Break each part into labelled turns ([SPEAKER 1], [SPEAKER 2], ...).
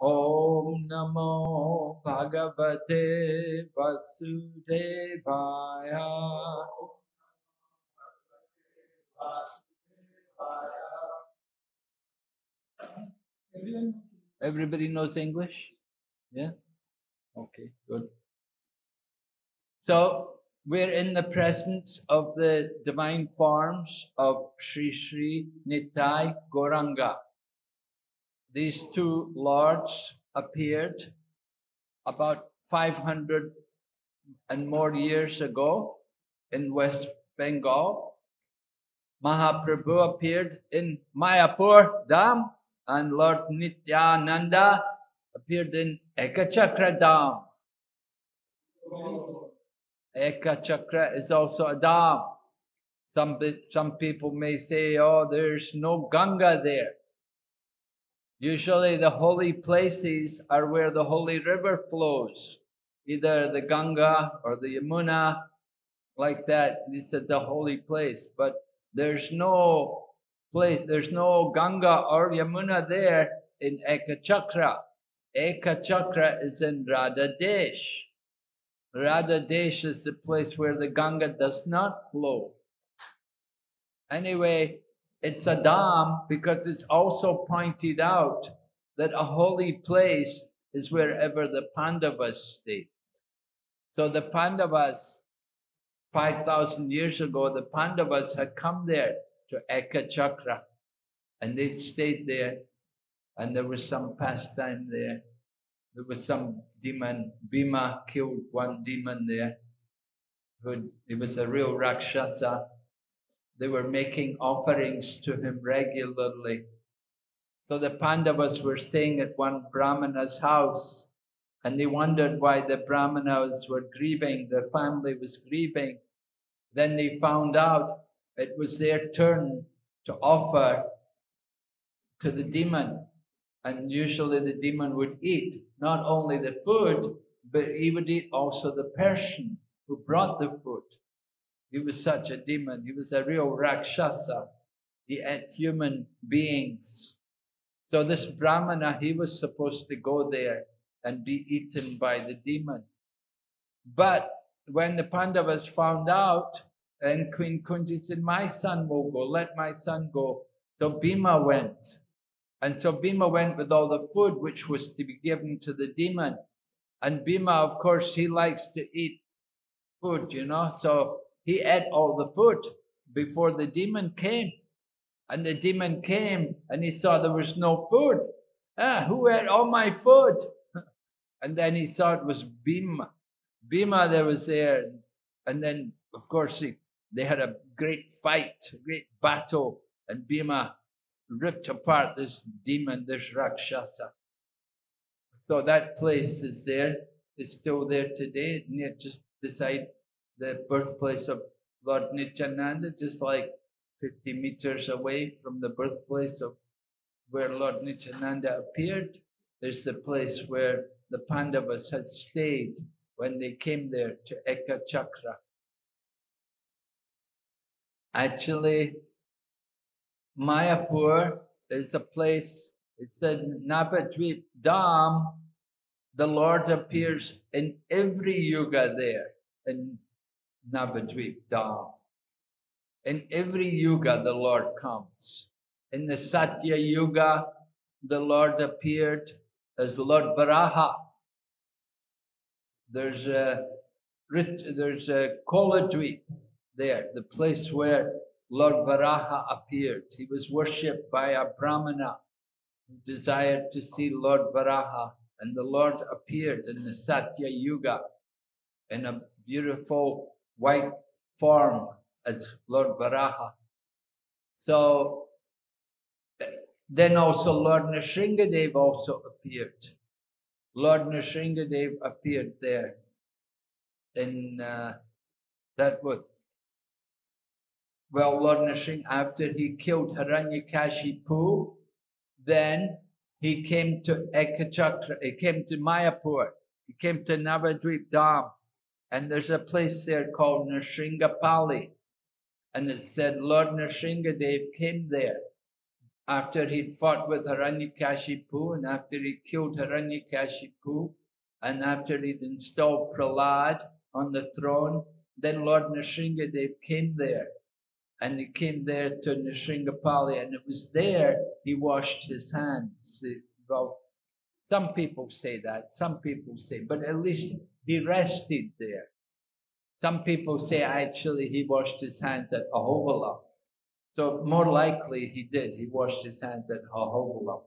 [SPEAKER 1] Om Namo Bhagavate Vasudevaya. Everybody knows English? Yeah? Okay, good. So we're in the presence of the divine forms of Sri Sri Nitai Gauranga. These two lords appeared about 500 and more years ago in West Bengal. Mahaprabhu appeared in Mayapur Dham and Lord Nityananda appeared in Ekachakra Dham. Ekachakra is also a dham. Some, some people may say, oh, there's no Ganga there. Usually the holy places are where the holy river flows, either the Ganga or the Yamuna, like that. It's is the holy place. But there's no place, there's no Ganga or Yamuna there in Ekachakra. Ekachakra is in Radha Desh. Radha Desh is the place where the Ganga does not flow. Anyway, it's a dham because it's also pointed out that a holy place is wherever the Pandavas stayed. So the Pandavas, 5,000 years ago, the Pandavas had come there to Eka Chakra and they stayed there and there was some pastime there. There was some demon, Bhima killed one demon there. Who, he was a real Rakshasa they were making offerings to him regularly. So the Pandavas were staying at one Brahmana's house and they wondered why the Brahmanas were grieving, the family was grieving. Then they found out it was their turn to offer to the demon. And usually the demon would eat not only the food, but he would eat also the person who brought the food. He was such a demon. He was a real Rakshasa. He ate human beings. So this Brahmana, he was supposed to go there and be eaten by the demon. But when the Pandavas found out, and Queen Kunti said, my son will go, let my son go. So Bhima went. And so Bhima went with all the food which was to be given to the demon. And Bhima, of course, he likes to eat food, you know. So he ate all the food before the demon came. And the demon came and he saw there was no food. Ah, who ate all my food? And then he saw it was Bhima. Bhima there was there. And then, of course, he, they had a great fight, a great battle. And Bhima ripped apart this demon, this Rakshasa. So that place is there. It's still there today, near just beside the birthplace of Lord Nityananda, just like 50 meters away from the birthplace of where Lord Nityananda appeared. There's the place where the Pandavas had stayed when they came there to Eka Chakra. Actually, Mayapur is a place, it said Navadvip Dham, the Lord appears in every yuga there, in Navadvip Dham. In every yuga, the Lord comes. In the Satya Yuga, the Lord appeared as Lord Varaha. There's a there's a Koladvip there, the place where Lord Varaha appeared. He was worshipped by a Brahmana who desired to see Lord Varaha, and the Lord appeared in the Satya Yuga in a beautiful white form as Lord Varaha. So then also Lord Nrsingadev also appeared. Lord Nrsingadev appeared there in uh, that would well Lord Nrsinga after he killed Hiranyakashipu then he came to Ekachakra, he came to Mayapur, he came to Navadvip Dham and there's a place there called Nrshingapali. And it said Lord Nrsingadev came there after he'd fought with Hiranyakashipu and after he killed Hiranyakashipu and after he'd installed Prahlad on the throne, then Lord Nrsingadev came there and he came there to Nrsingapali and it was there he washed his hands. Well, some people say that, some people say, but at least he rested there. Some people say actually he washed his hands at Ahovalah. So more likely he did. He washed his hands at Ahovalah.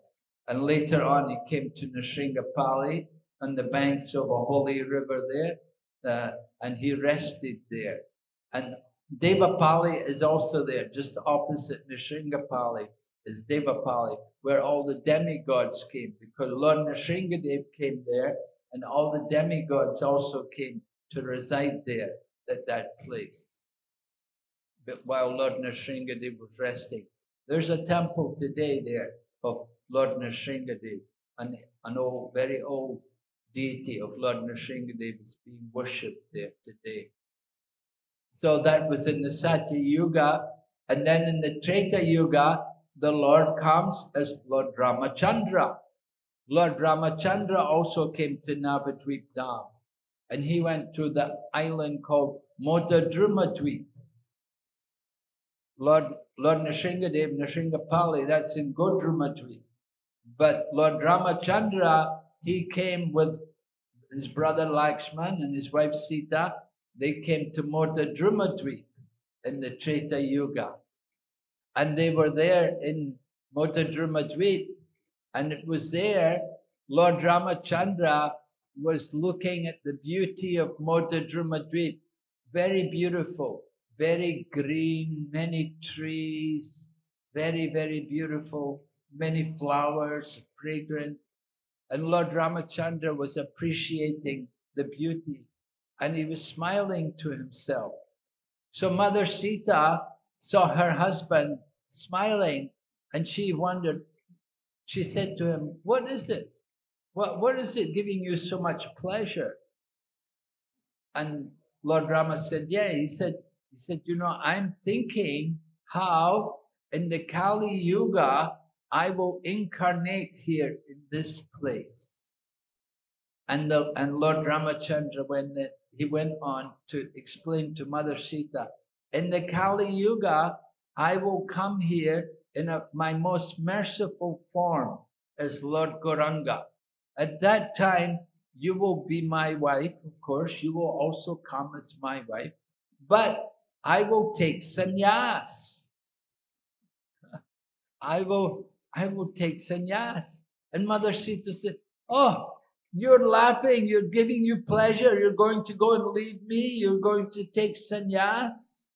[SPEAKER 1] And later on he came to Nrsimhapali on the banks of a holy river there uh, and he rested there. And Devapali is also there, just opposite Nrsimhapali is Devapali, where all the demigods came because Lord Nrsimhadev came there and all the demigods also came to reside there at that place. But while Lord Nrsingadev was resting, there's a temple today there of Lord Nrsingadev, an, an old, very old deity of Lord Nrsingadev is being worshipped there today. So that was in the Satya Yuga. And then in the Treta Yuga, the Lord comes as Lord Ramachandra. Lord Ramachandra also came to Navadvip Dham And he went to the island called Motadrumadvip. Lord, Lord Nrsingadev, Nrsingapali, that's in Godrumadvip. But Lord Ramachandra, he came with his brother Lakshman and his wife Sita they came to Motadrumadvip in the Treta Yuga. And they were there in Motadrumadvip. And it was there Lord Ramachandra was looking at the beauty of Motadrumadvip. Very beautiful, very green, many trees, very, very beautiful, many flowers, fragrant. And Lord Ramachandra was appreciating the beauty and he was smiling to himself. So Mother Sita saw her husband smiling and she wondered, she said to him, What is it? What, what is it giving you so much pleasure? And Lord Rama said, Yeah, he said, he said, you know, I'm thinking how in the Kali Yuga I will incarnate here in this place. And the and Lord Ramachandra, when the, he went on to explain to Mother Sita, in the Kali Yuga, I will come here in a, my most merciful form as Lord Gauranga. At that time, you will be my wife, of course. You will also come as my wife, but I will take sannyas. I will, I will take sannyas. And Mother Sita said, Oh, you're laughing, you're giving you pleasure, you're going to go and leave me, you're going to take sannyas.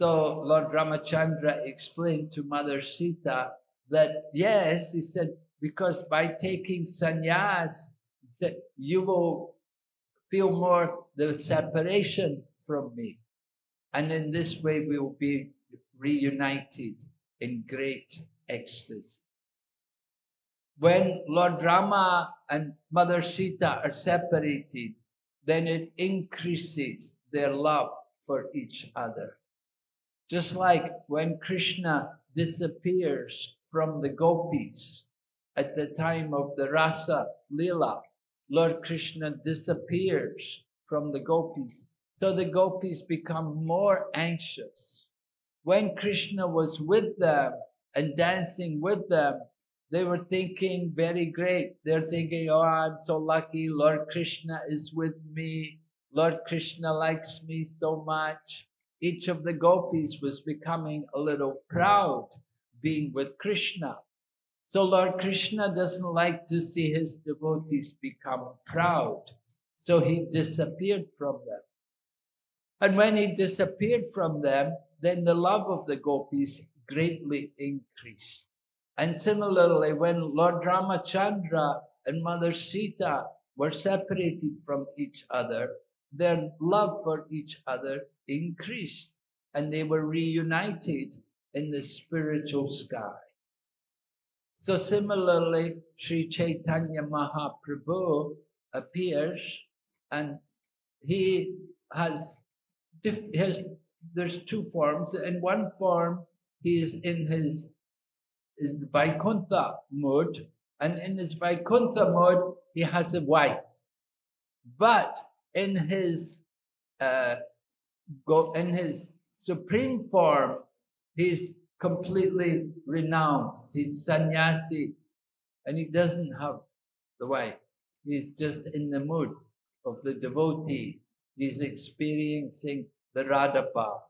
[SPEAKER 1] So Lord Ramachandra explained to Mother Sita that yes, he said, because by taking sannyas, he said, you will feel more the separation from me. And in this way, we will be reunited in great ecstasy. When Lord Rama and Mother Sita are separated, then it increases their love for each other. Just like when Krishna disappears from the gopis at the time of the Rasa Lila, Lord Krishna disappears from the gopis. So the gopis become more anxious. When Krishna was with them and dancing with them, they were thinking very great. They're thinking, oh, I'm so lucky. Lord Krishna is with me. Lord Krishna likes me so much. Each of the gopis was becoming a little proud being with Krishna. So Lord Krishna doesn't like to see his devotees become proud. So he disappeared from them. And when he disappeared from them, then the love of the gopis greatly increased. And similarly, when Lord Ramachandra and Mother Sita were separated from each other, their love for each other increased and they were reunited in the spiritual sky. So similarly, Sri Chaitanya Mahaprabhu appears and he has, has there's two forms. In one form, he is in his, his Vaikuntha mode, and in his Vaikuntha mode, he has a wife. But in his uh, go in his supreme form, he's completely renounced. He's sannyasi, and he doesn't have the wife. He's just in the mood of the devotee. He's experiencing the Radhapa.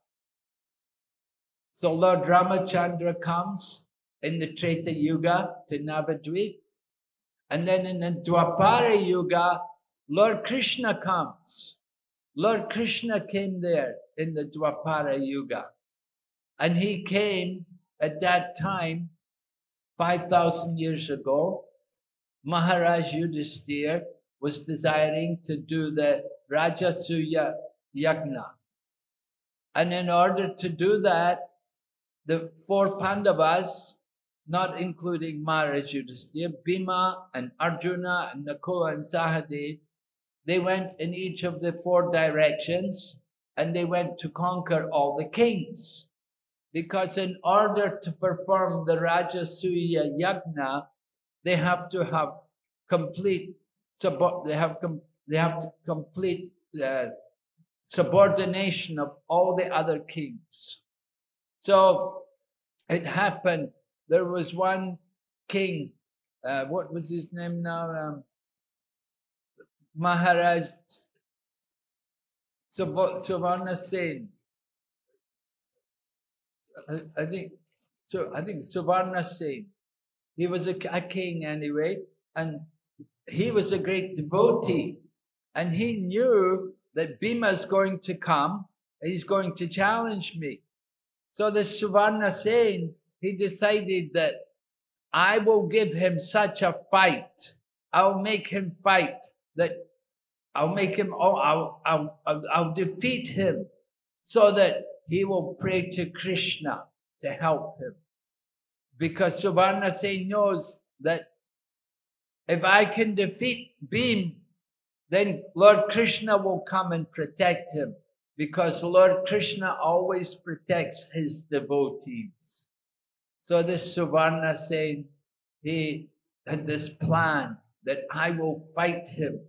[SPEAKER 1] So Lord Ramachandra comes in the Treta Yuga to Navadvip. And then in the Dwapara Yuga, Lord Krishna comes. Lord Krishna came there in the Dwapara Yuga. And he came at that time, 5,000 years ago. Maharaj Yudhisthira was desiring to do the Rajasuya Yagna. And in order to do that, the four Pandavas, not including Maharaj Yudhisthira, Bhima and Arjuna and Nakula and Sahadev, they went in each of the four directions and they went to conquer all the kings. Because in order to perform the Rajasuya Yagna, they have to have complete they have they have to complete uh, subordination of all the other kings. So it happened. There was one king. Uh, what was his name now? Um, Maharaj Savarna Sen. I, think so. I think Savarna Sen. He was a, a king anyway, and he was a great devotee, and he knew that Bhima is going to come. He's going to challenge me. So the Savarna Sen, he decided that I will give him such a fight. I'll make him fight that I'll make him, oh, I'll, I'll, I'll, I'll defeat him so that he will pray to Krishna to help him. Because Savarna Sen knows that if I can defeat Bhim, then Lord Krishna will come and protect him because Lord Krishna always protects his devotees. So this Savarna Sen, he had this plan that I will fight him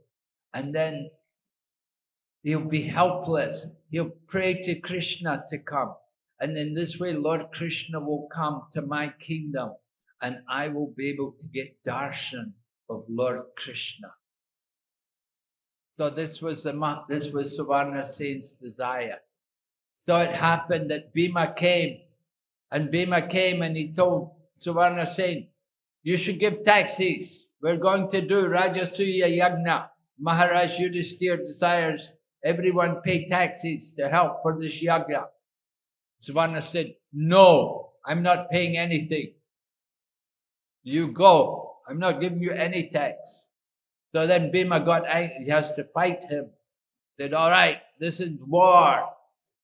[SPEAKER 1] and then he'll be helpless. He'll pray to Krishna to come. And in this way, Lord Krishna will come to my kingdom and I will be able to get darshan of Lord Krishna. So this was the this was Savarna Sen's desire. So it happened that Bhima came, and Bhima came and he told Savarna Sen, "You should give taxes. We're going to do Rajasuya Yagna." Maharaj Yudhisthira desires everyone pay taxes to help for this yagna. Savarna said, No, I'm not paying anything. You go. I'm not giving you any tax. So then Bhima got angry. He has to fight him. Said, All right, this is war.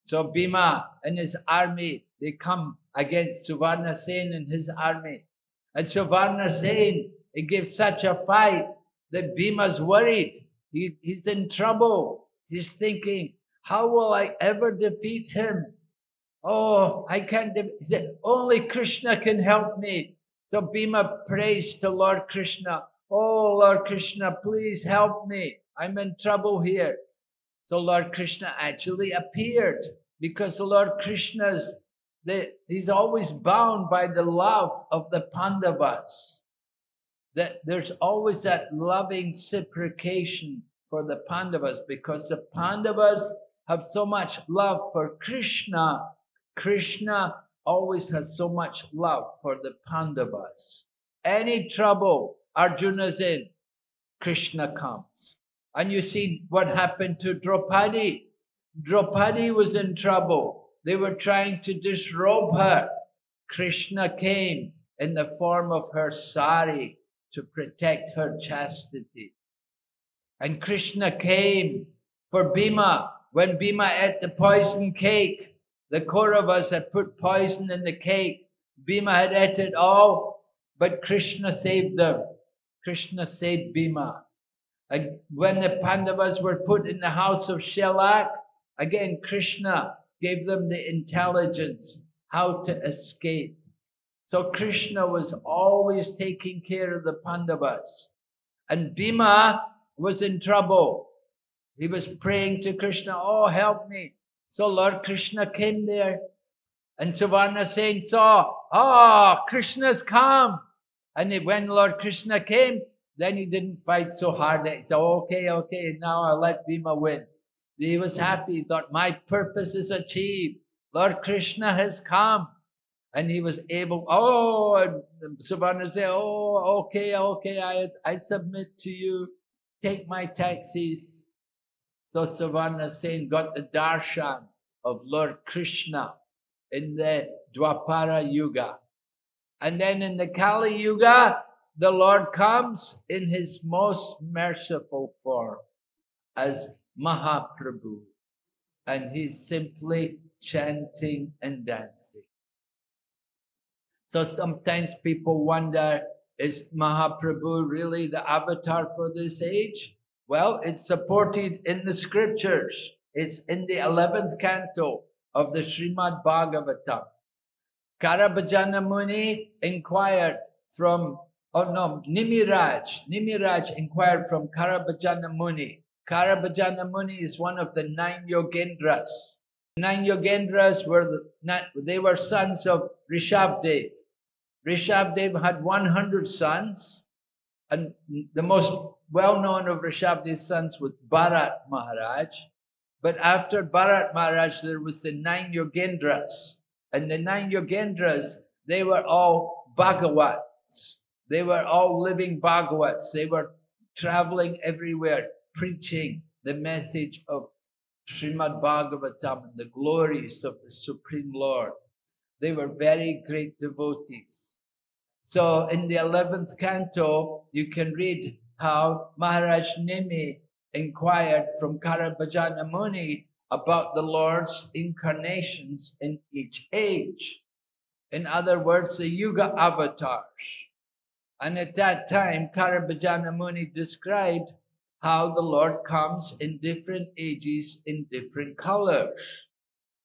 [SPEAKER 1] So Bhima and his army, they come against Savarna Sen and his army. And Savarna Sen, he gives such a fight that Bhima's worried. He, he's in trouble. He's thinking, how will I ever defeat him? Oh, I can't. De- Only Krishna can help me. So Bhima prays to Lord Krishna. Oh, Lord Krishna, please help me. I'm in trouble here. So Lord Krishna actually appeared because the Lord Krishna's, the, he's always bound by the love of the Pandavas that there's always that loving reciprocation for the Pandavas because the Pandavas have so much love for Krishna. Krishna always has so much love for the Pandavas. Any trouble Arjuna's in, Krishna comes. And you see what happened to Draupadi. Draupadi was in trouble. They were trying to disrobe her. Krishna came in the form of her sari to protect her chastity. And Krishna came for Bhima. When Bhima ate the poison cake, the Kauravas had put poison in the cake. Bhima had ate it all, but Krishna saved them. Krishna saved Bhima. And when the Pandavas were put in the house of shellac, again Krishna gave them the intelligence how to escape. So Krishna was always taking care of the Pandavas. And Bhima was in trouble. He was praying to Krishna, Oh, help me. So Lord Krishna came there. And Suvarna saying, saw, Oh, Krishna's come. And when Lord Krishna came, then he didn't fight so hard. He said, Okay, okay, now I'll let Bhima win. He was happy, he thought, My purpose is achieved. Lord Krishna has come. And he was able, oh, Suvarna said, oh, okay, okay, I, I submit to you. Take my taxis. So Suvarna Sen got the darshan of Lord Krishna in the Dwapara Yuga. And then in the Kali Yuga, the Lord comes in his most merciful form as Mahaprabhu. And he's simply chanting and dancing. So sometimes people wonder, is Mahaprabhu really the avatar for this age? Well, it's supported in the scriptures. It's in the 11th canto of the Srimad Bhagavatam. Karabhajana Muni inquired from, oh no, Nimiraj. Nimiraj inquired from Karabhajana Muni. Karabhajana Muni is one of the nine Yogendras. Nine Yogendras were the, they were sons of Rishabdev. Rishabdev had 100 sons, and the most well-known of Rishabdev's sons was Bharat Maharaj. But after Bharat Maharaj, there was the nine Yogendras. And the nine Yogendras, they were all Bhagavats. They were all living Bhagavats. They were traveling everywhere, preaching the message of Srimad Bhagavatam and the glories of the Supreme Lord. They were very great devotees. So in the 11th canto, you can read how Maharaj Nimi inquired from Karabhajana Muni about the Lord's incarnations in each age. In other words, the Yuga avatars. And at that time, Karabhajana Muni described how the Lord comes in different ages in different colors.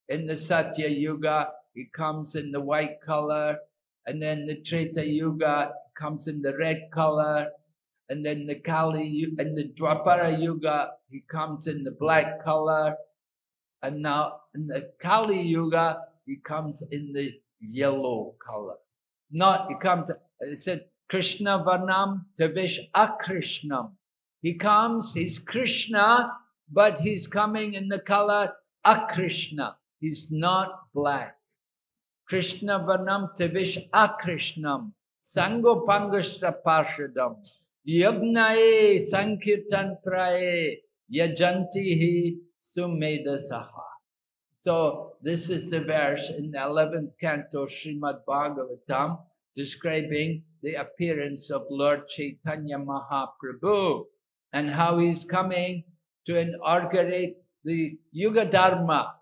[SPEAKER 1] In the Satya Yuga, he comes in the white color, and then the Treta Yuga comes in the red color, and then the Kali and the Dwapara Yuga, he comes in the black color, and now in the Kali Yuga, he comes in the yellow color. Not, he comes, it said, Krishna Varnam Tavish Akrishnam. He comes, he's Krishna, but he's coming in the color Akrishna. He's not black. Krishna Varnam Tivish Akrishnam Sangopangashta Parshadam. Yagnae Sankirtan Prae Yajantihi Sumedasaha. So this is the verse in the 11th canto Srimad Bhagavatam describing the appearance of Lord Chaitanya Mahaprabhu and how he's coming to inaugurate the Yuga Dharma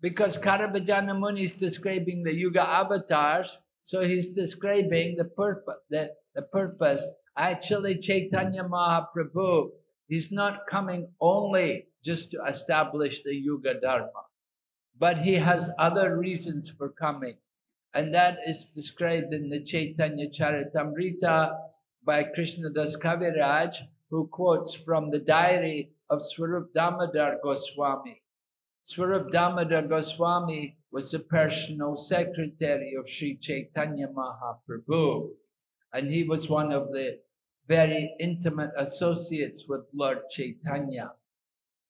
[SPEAKER 1] because Karabhajana Muni is describing the Yuga avatars, so he's describing the purpose. The, the purpose. Actually, Chaitanya Mahaprabhu, he's not coming only just to establish the Yuga Dharma, but he has other reasons for coming. And that is described in the Chaitanya Charitamrita by Krishnadas Kaviraj, who quotes from the diary of Swarup Damodar Goswami. Swarup Damodar Goswami was the personal secretary of Sri Chaitanya Mahaprabhu, and he was one of the very intimate associates with Lord Chaitanya.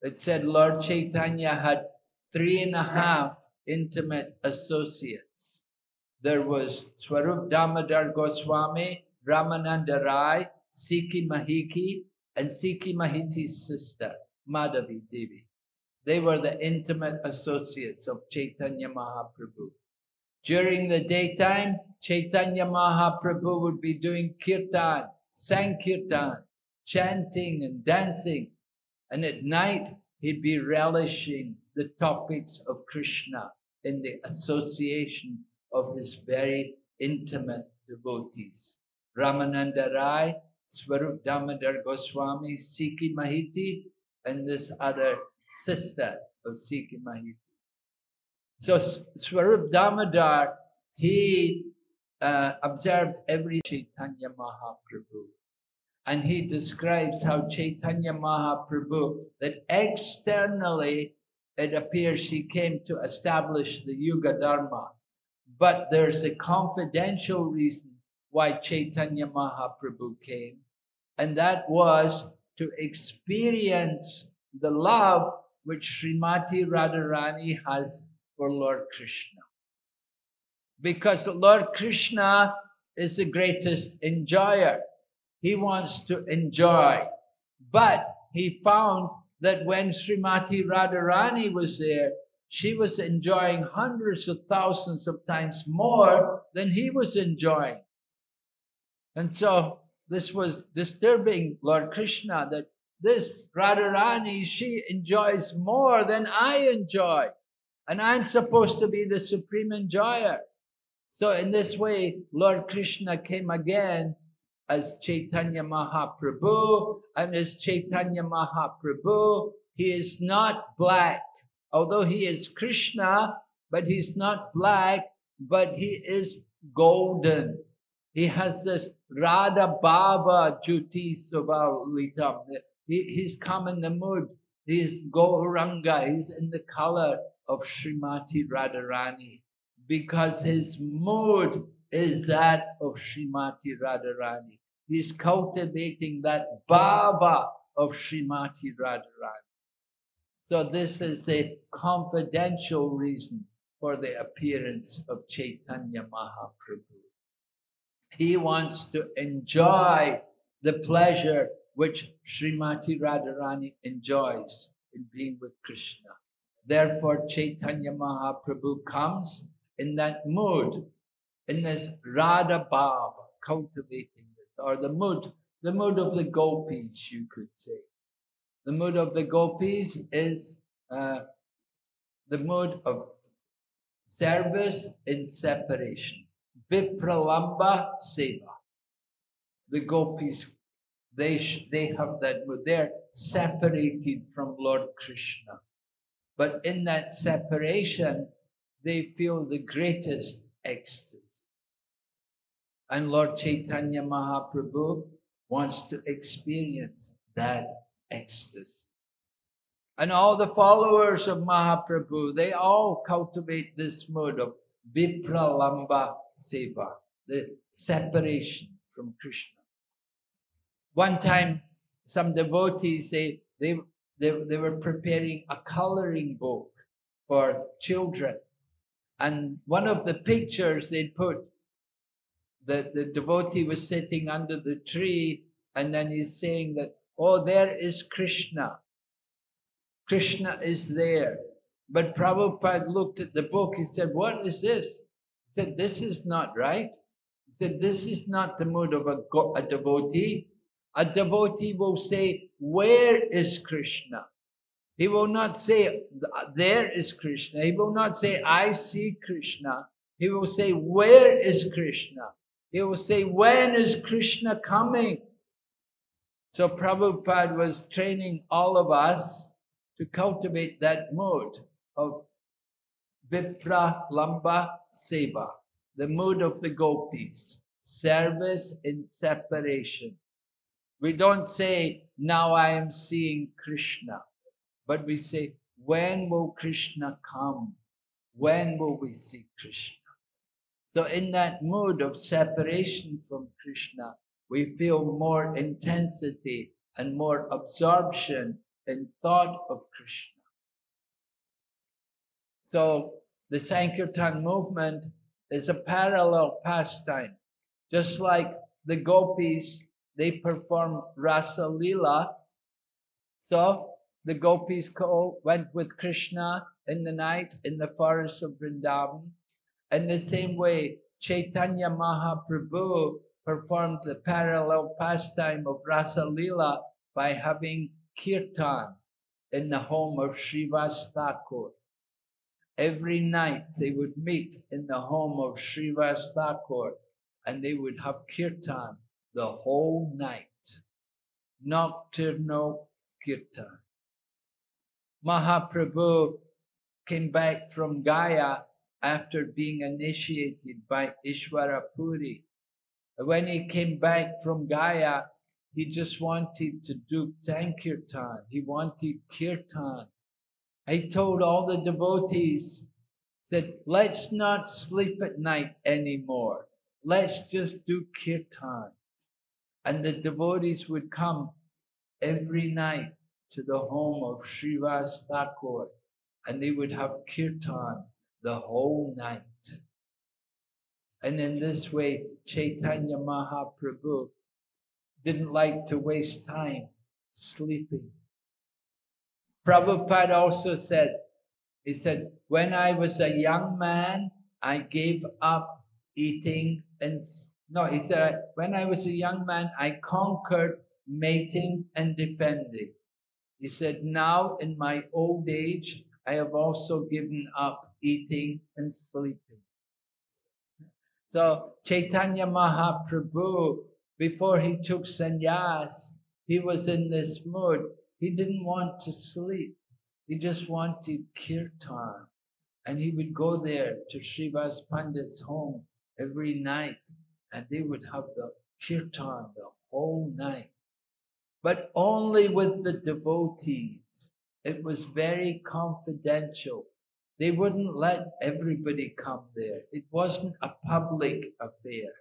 [SPEAKER 1] It said Lord Chaitanya had three and a half intimate associates. There was Swarup Damodar Goswami, Ramananda Rai, Sikhi Mahiti, and Sikhi Mahiti's sister, Madhavi Devi. They were the intimate associates of Chaitanya Mahaprabhu. During the daytime, Chaitanya Mahaprabhu would be doing kirtan, sankirtan, chanting and dancing. And at night, he'd be relishing the topics of Krishna in the association of his very intimate devotees. Ramananda Rai, Swarup Damodar Goswami, Sikhi Mahiti, and this other sister of Sikhi Mahiti. So Swarup Damodar, he uh, observed every Chaitanya Mahaprabhu. And he describes how Chaitanya Mahaprabhu, that externally it appears he came to establish the Yuga Dharma. But there's a confidential reason why Chaitanya Mahaprabhu came, and that was to experience the love which Srimati Radharani has for Lord Krishna. Because Lord Krishna is the greatest enjoyer. He wants to enjoy. But he found that when Srimati Radharani was there, she was enjoying hundreds of thousands of times more than he was enjoying. And so this was disturbing Lord Krishna that this Radharani, she enjoys more than I enjoy. And I'm supposed to be the supreme enjoyer. So in this way, Lord Krishna came again as Chaitanya Mahaprabhu, and as Chaitanya Mahaprabhu, he is not black. Although he is Krishna, but he's not black, but he is golden. He has this Radha Bhava Juti Subhalitam. He, he's come in the mood. He's Gauranga. He's in the color of Srimati Radharani because his mood is that of Srimati Radharani. He's cultivating that bhava of Srimati Radharani. So this is the confidential reason for the appearance of Chaitanya Mahaprabhu. He wants to enjoy the pleasure which Srimati Radharani enjoys in being with Krishna. Therefore, Chaitanya Mahaprabhu comes in that mood, in this Radha Bhava, cultivating this, or the mood, the mood of the gopis, you could say. The mood of the gopis is uh, the mood of service in separation. Vipralamba Seva. The gopis, they, they have that mood. They're separated from Lord Krishna. But in that separation, they feel the greatest ecstasy. And Lord Chaitanya Mahaprabhu wants to experience that ecstasy. And all the followers of Mahaprabhu, they all cultivate this mode of Vipralamba Seva, the separation from Krishna. One time, some devotees, they, they, they, they were preparing a coloring book for children. And one of the pictures they put, the, the devotee was sitting under the tree, and then he's saying that, oh, there is Krishna. Krishna is there. But Prabhupada looked at the book, he said, What is this? He said, This is not right. He said, This is not the mood of a, a devotee. A devotee will say, Where is Krishna? He will not say, There is Krishna. He will not say, I see Krishna. He will say, Where is Krishna? He will say, When is Krishna coming? So Prabhupada was training all of us to cultivate that mode of Vipra Lamba Seva, the mood of the gopis, service in separation. We don't say, Now I am seeing Krishna. But we say, when will Krishna come? When will we see Krishna? So in that mood of separation from Krishna, we feel more intensity and more absorption in thought of Krishna. So the Sankirtan movement is a parallel pastime. Just like the gopis, they perform Rasa Lila. So the gopis went with Krishna in the night in the forest of Vrindavan. In the same way, Chaitanya Mahaprabhu performed the parallel pastime of Rasa Lila by having kirtan in the home of Srivas Thakur. Every night they would meet in the home of Srivas Thakur and they would have kirtan the whole night. Nocturnal kirtan. Mahaprabhu came back from Gaya after being initiated by Ishwara Puri. When he came back from Gaya, he just wanted to do Sankirtan. He wanted Kirtan. He told all the devotees, said, let's not sleep at night anymore. Let's just do Kirtan. And the devotees would come every night to the home of Srivas Thakur and they would have Kirtan the whole night. And in this way, Chaitanya Mahaprabhu didn't like to waste time sleeping. Prabhupada also said, he said, when I was a young man, I gave up eating and no, he said, when I was a young man, I conquered mating and defending. He said, now in my old age, I have also given up eating and sleeping. So Chaitanya Mahaprabhu, before he took sannyas, he was in this mood. He didn't want to sleep. He just wanted kirtan. And he would go there to Srivas Pandit's home every night and they would have the kirtan the whole night. But only with the devotees. It was very confidential. They wouldn't let everybody come there. It wasn't a public affair.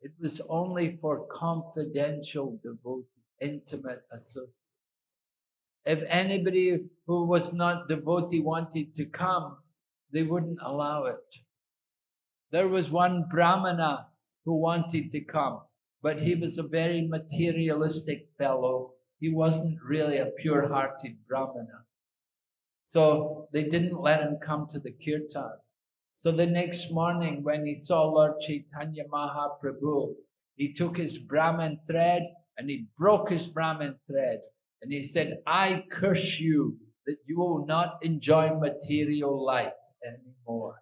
[SPEAKER 1] It was only for confidential devotees, intimate associates. If anybody who was not devotee wanted to come, they wouldn't allow it. There was one Brahmana who wanted to come, but he was a very materialistic fellow he wasn't really a pure hearted Brahmana. So they didn't let him come to the kirtan. So the next morning, when he saw Lord Chaitanya Mahaprabhu, he took his Brahman thread and he broke his Brahman thread. And he said, I curse you that you will not enjoy material life anymore.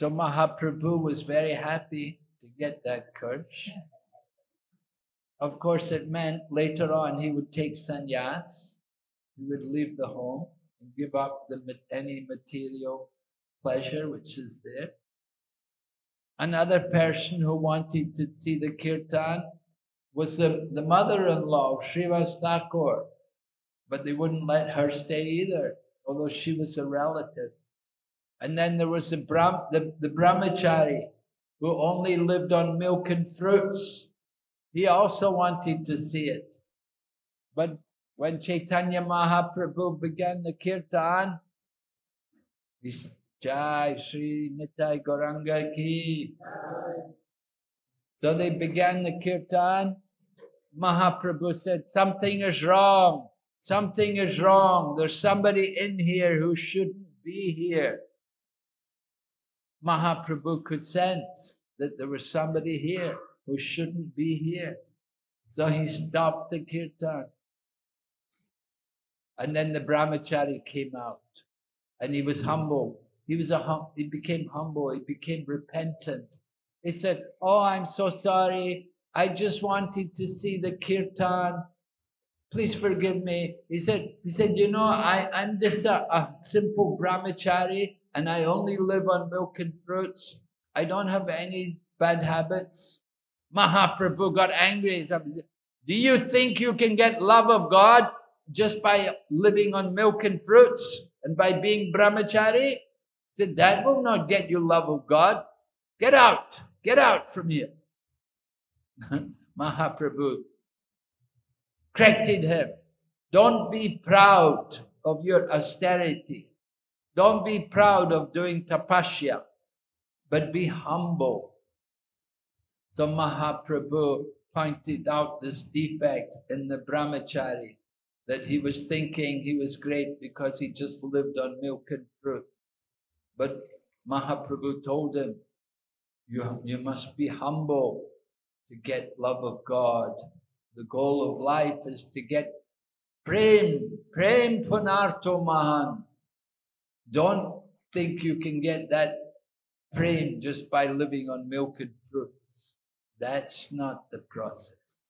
[SPEAKER 1] So Mahaprabhu was very happy to get that curse. Of course, it meant later on he would take sannyas, he would leave the home and give up the, any material pleasure which is there. Another person who wanted to see the kirtan was the, the mother-in-law of Srivas Thakur, but they wouldn't let her stay either, although she was a relative. And then there was the, Brahm, the, the brahmachari who only lived on milk and fruits. He also wanted to see it. But when Chaitanya Mahaprabhu began the kirtan, Jai Sri Nitai Gauranga Ki. So they began the kirtan. Mahaprabhu said, Something is wrong. Something is wrong. There's somebody in here who shouldn't be here. Mahaprabhu could sense that there was somebody here who shouldn't be here. So he stopped the kirtan. And then the brahmachari came out and he was humble. He was a hum, he became humble, he became repentant. He said, Oh, I'm so sorry. I just wanted to see the kirtan. Please forgive me. He said, he said, you know, I, I'm just a, a simple brahmachari and I only live on milk and fruits. I don't have any bad habits. Mahaprabhu got angry. Do you think you can get love of God just by living on milk and fruits and by being brahmachari? He said, that will not get you love of God. Get out. Get out from here. Mahaprabhu corrected him. Don't be proud of your austerity. Don't be proud of doing tapasya, but be humble so Mahaprabhu pointed out this defect in the brahmachari, that he was thinking he was great because he just lived on milk and fruit. But Mahaprabhu told him, you, you must be humble to get love of God. The goal of life is to get prem, prem punarto mahan. Don't think you can get that frame just by living on milk and fruits. That's not the process.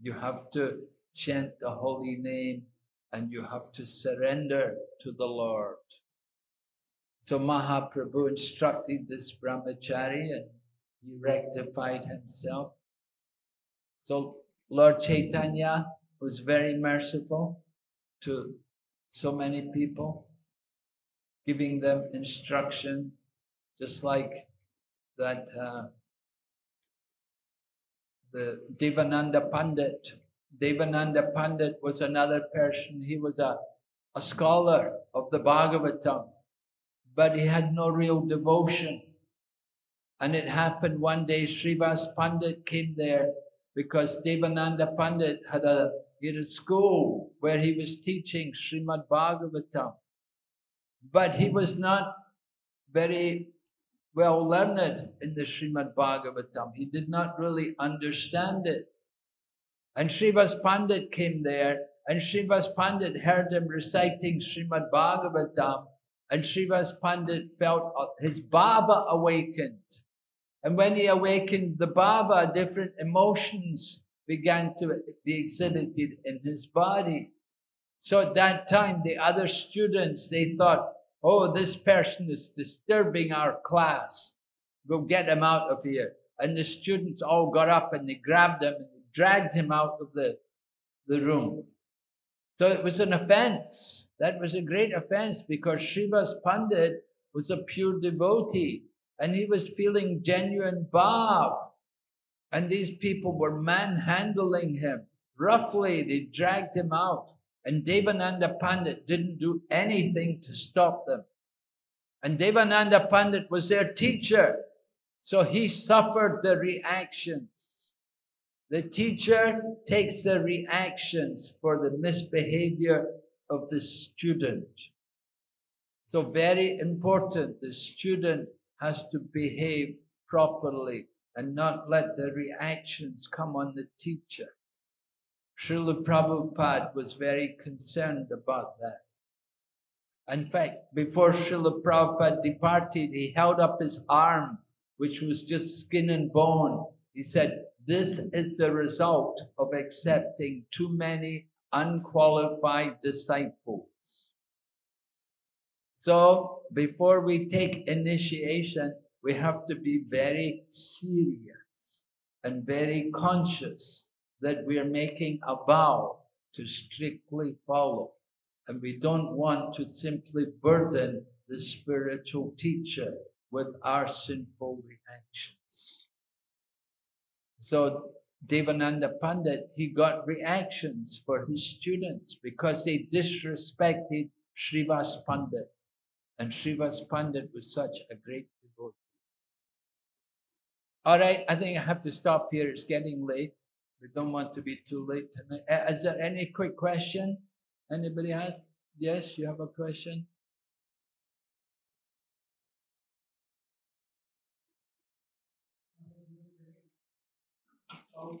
[SPEAKER 1] You have to chant the holy name and you have to surrender to the Lord. So Mahaprabhu instructed this brahmachari and he rectified himself. So Lord Chaitanya was very merciful to so many people, giving them instruction, just like that uh, the Devananda Pandit. Devananda Pandit was another person. He was a, a scholar of the Bhagavatam, but he had no real devotion. And it happened one day, Srivas Pandit came there because Devananda Pandit had a, he had a school where he was teaching Srimad Bhagavatam. But he was not very well learned in the Srimad Bhagavatam. He did not really understand it. And Srivas Pandit came there, and Srivas Pandit heard him reciting Srimad Bhagavatam, and Srivas Pandit felt his bhava awakened. And when he awakened the bhava, different emotions began to be exhibited in his body. So at that time, the other students, they thought, oh, this person is disturbing our class. Go get him out of here. And the students all got up and they grabbed him and dragged him out of the, the room. So it was an offense. That was a great offense because Srivas Pandit was a pure devotee and he was feeling genuine bhav. And these people were manhandling him. Roughly, they dragged him out. And Devananda Pandit didn't do anything to stop them. And Devananda Pandit was their teacher. So he suffered the reactions. The teacher takes the reactions for the misbehavior of the student. So very important, the student has to behave properly and not let the reactions come on the teacher. Srila Prabhupada was very concerned about that. In fact, before Srila Prabhupada departed, he held up his arm, which was just skin and bone. He said, This is the result of accepting too many unqualified disciples. So, before we take initiation, we have to be very serious and very conscious that we are making a vow to strictly follow. And we don't want to simply burden the spiritual teacher with our sinful reactions. So Devananda Pandit, he got reactions for his students because they disrespected Srivas Pandit. And Srivas Pandit was such a great devotee. All right, I think I have to stop here. It's getting late. We don't want to be too late tonight. Is there any quick question? Anybody has? Yes, you have a question? Oh.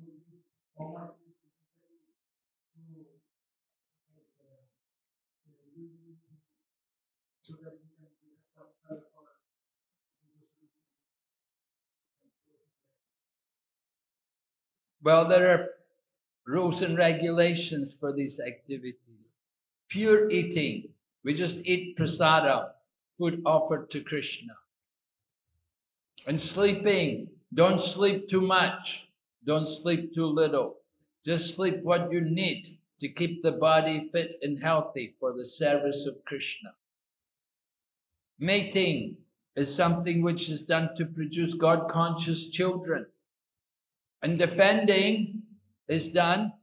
[SPEAKER 1] Well, there are rules and regulations for these activities. Pure eating, we just eat prasada, food offered to Krishna. And sleeping, don't sleep too much, don't sleep too little. Just sleep what you need to keep the body fit and healthy for the service of Krishna. Mating is something which is done to produce God conscious children. And defending is done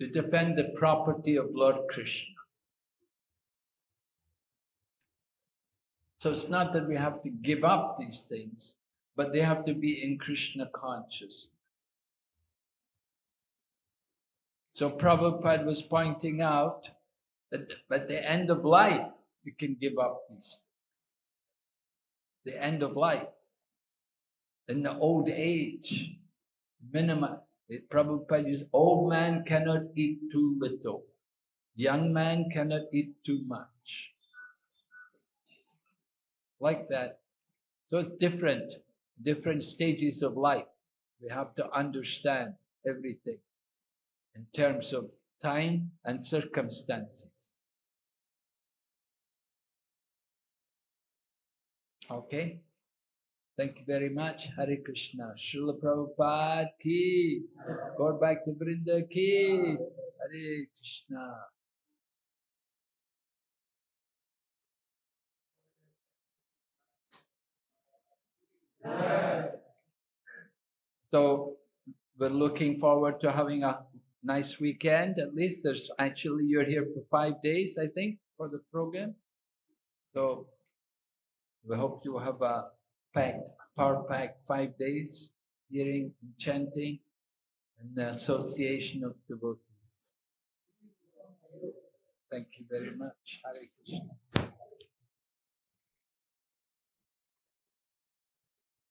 [SPEAKER 1] to defend the property of Lord Krishna. So it's not that we have to give up these things, but they have to be in Krishna consciousness. So Prabhupada was pointing out that at the end of life, you can give up these things. The end of life. In the old age, minimum, Prabhupada used, old man cannot eat too little. Young man cannot eat too much. Like that. So it's different, different stages of life. We have to understand everything in terms of time and circumstances. Okay? Thank you very much. Hare Krishna. Srila Prabhupada ki. Go back to Vrinda ki. Hare Krishna. So we're looking forward to having a nice weekend. At least there's actually you're here for five days, I think, for the program. So we hope you have a packed, power packed five days, hearing and chanting, and the association of devotees. Thank you very much. Hare Krishna.